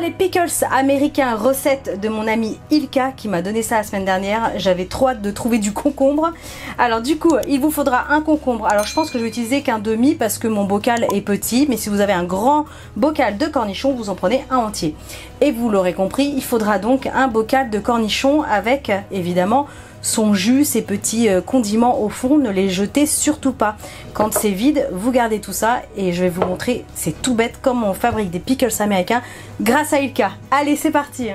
Les pickles américains, recette de mon ami Ilka qui m'a donné ça la semaine dernière. J'avais trop hâte de trouver du concombre. Alors du coup, il vous faudra un concombre. Alors je pense que je vais utiliser qu'un demi parce que mon bocal est petit. Mais si vous avez un grand bocal de cornichons, vous en prenez un entier. Et vous l'aurez compris, il faudra donc un bocal de cornichons avec évidemment son jus, ses petits euh, condiments au fond, ne les jetez surtout pas. Quand c'est vide, vous gardez tout ça et je vais vous montrer, c'est tout bête, comment on fabrique des pickles américains grâce à Ilka. Allez, c'est parti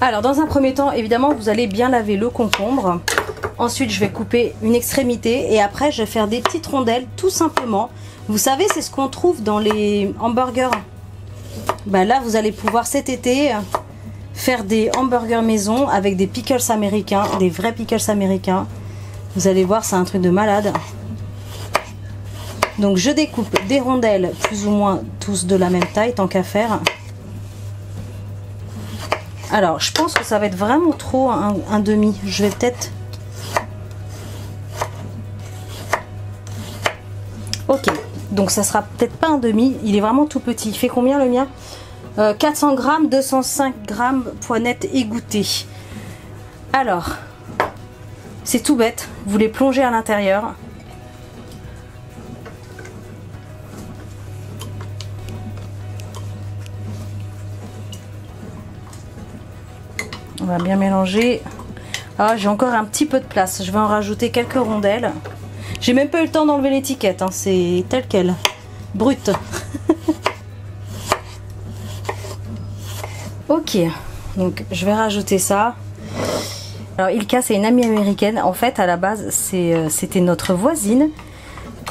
Alors, dans un premier temps, évidemment, vous allez bien laver le concombre. Ensuite, je vais couper une extrémité et après, je vais faire des petites rondelles, tout simplement. Vous savez, c'est ce qu'on trouve dans les hamburgers. Ben là, vous allez pouvoir cet été faire des hamburgers maison avec des pickles américains, des vrais pickles américains. Vous allez voir, c'est un truc de malade. Donc je découpe des rondelles plus ou moins tous de la même taille, tant qu'à faire. Alors, je pense que ça va être vraiment trop un, demi. Je vais peut-être... Ok, donc ça sera peut-être pas un demi. Il est vraiment tout petit. Il fait combien le mien? 400 euh, grammes, 205 grammes poinettes égouttées. Alors, c'est tout bête. Vous les plongez à l'intérieur. On va bien mélanger. Ah, j'ai encore un petit peu de place. Je vais en rajouter quelques rondelles. J'ai même pas eu le temps d'enlever l'étiquette. Hein. C'est tel quel. Brut. Ok, donc je vais rajouter ça. Alors Ilka c'est une amie américaine. En fait à la base euh, c'était notre voisine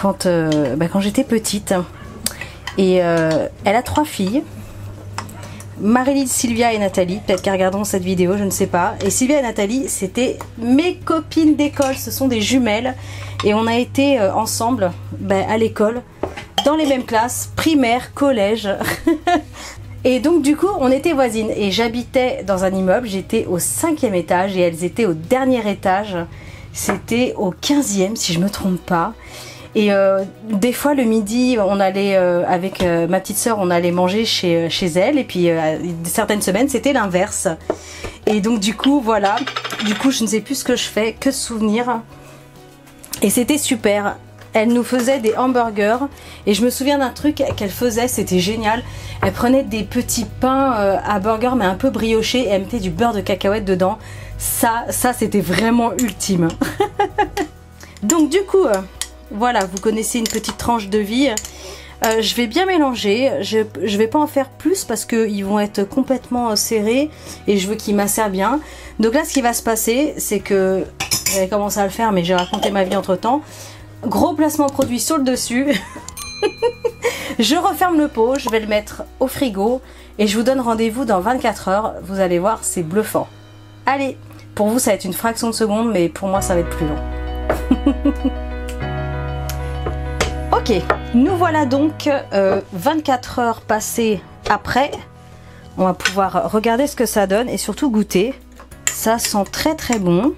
quand, euh, bah, j'étais petite. Et euh, elle a trois filles. Marilyn, Sylvia et Nathalie. Peut-être qu'elles regarderont cette vidéo, je ne sais pas. Et Sylvia et Nathalie, c'était mes copines d'école. Ce sont des jumelles. Et on a été ensemble bah, à l'école, dans les mêmes classes, primaire, collège. Et donc du coup, on était voisines et j'habitais dans un immeuble, j'étais au cinquième étage et elles étaient au dernier étage. C'était au 15e si je me trompe pas. Et euh, des fois le midi, on allait euh, avec euh, ma petite sœur, on allait manger chez, chez elle. Et puis certaines semaines, c'était l'inverse. Et donc du coup, voilà. Du coup, je ne sais plus ce que je fais, que de souvenirs. Et c'était super elle nous faisait des hamburgers et je me souviens d'un truc qu'elle faisait, c'était génial. Elle prenait des petits pains euh, à burger mais un peu briochés et elle mettait du beurre de cacahuète dedans. Ça, ça c'était vraiment ultime. Donc du coup, euh, voilà, vous connaissez une petite tranche de vie. Euh, je vais bien mélanger, je, je vais pas en faire plus parce qu'ils vont être complètement serrés et je veux qu'ils macèrent bien. Donc là ce qui va se passer c'est que j'avais commencé à le faire mais j'ai raconté ma vie entre temps. Gros placement produit sur le dessus. je referme le pot, je vais le mettre au frigo et je vous donne rendez-vous dans 24 heures. Vous allez voir, c'est bluffant. Allez, pour vous ça va être une fraction de seconde, mais pour moi ça va être plus long. ok, nous voilà donc 24 euh, heures passées après. On va pouvoir regarder ce que ça donne et surtout goûter. Ça sent très très bon.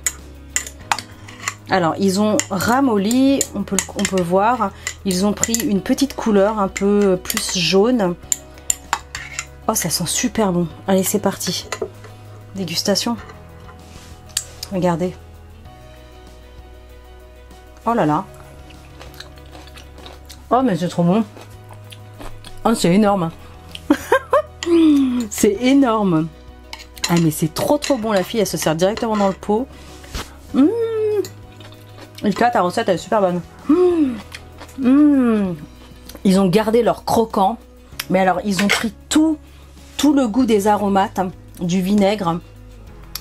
Alors, ils ont ramolli, on peut, on voir. Ils ont pris une petite couleur un peu plus jaune. Oh, ça sent super bon. Allez, c'est parti. Dégustation. Regardez. Oh là là. Oh, mais c'est trop bon. Oh, c'est énorme. c'est énorme. Ah, mais c'est trop trop bon. La fille, elle se sert directement dans le pot. Mmh. Ilka, ta recette elle est super bonne. Mmh. Mmh. Ils ont gardé leur croquant, mais alors ils ont pris tout, tout le goût des aromates, du vinaigre.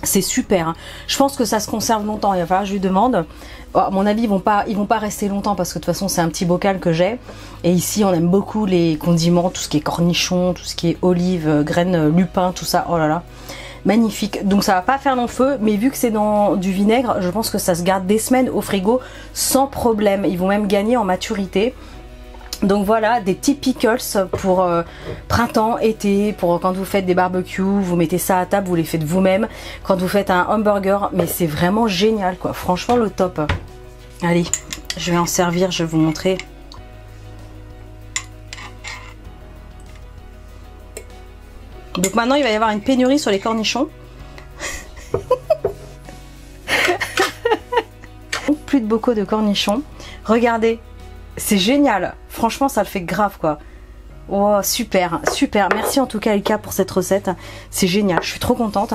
C'est super. Je pense que ça se conserve longtemps. Il va je lui demande. Oh, à mon avis, ils vont pas, ils vont pas rester longtemps parce que de toute façon, c'est un petit bocal que j'ai. Et ici, on aime beaucoup les condiments, tout ce qui est cornichons, tout ce qui est olives, graines, lupin, tout ça. Oh là là magnifique. Donc ça va pas faire long feu, mais vu que c'est dans du vinaigre, je pense que ça se garde des semaines au frigo sans problème. Ils vont même gagner en maturité. Donc voilà, des petits pickles pour euh, printemps, été, pour quand vous faites des barbecues, vous mettez ça à table, vous les faites vous-même. Quand vous faites un hamburger, mais c'est vraiment génial quoi, franchement le top. Allez, je vais en servir, je vais vous montrer. Donc maintenant, il va y avoir une pénurie sur les cornichons. Plus de bocaux de cornichons. Regardez, c'est génial. Franchement, ça le fait grave quoi. Oh, super, super. Merci en tout cas Elka pour cette recette. C'est génial, je suis trop contente.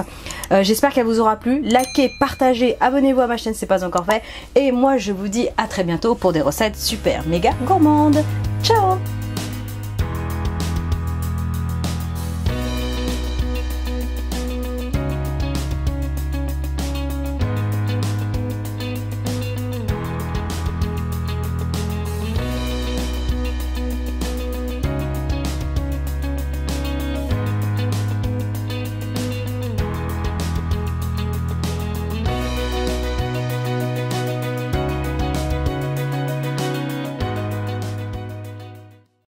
Euh, j'espère qu'elle vous aura plu. Likez, partagez, abonnez-vous à ma chaîne si ce pas encore fait. Et moi, je vous dis à très bientôt pour des recettes super méga gourmandes. Ciao